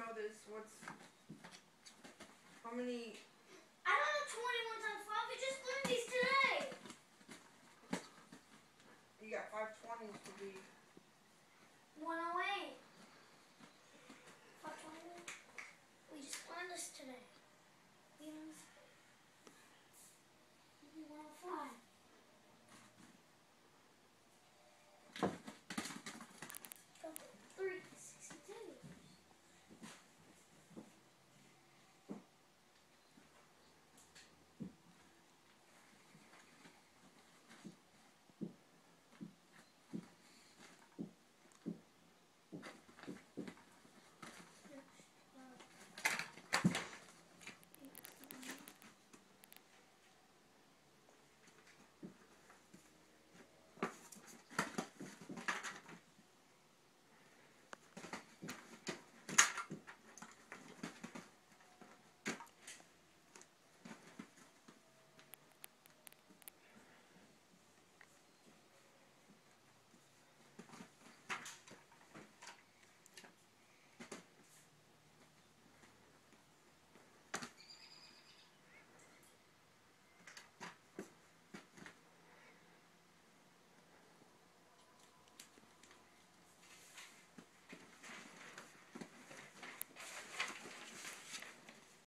know. What's how many? I don't know 21 times 5. We just learned these today. You got five twenties to be.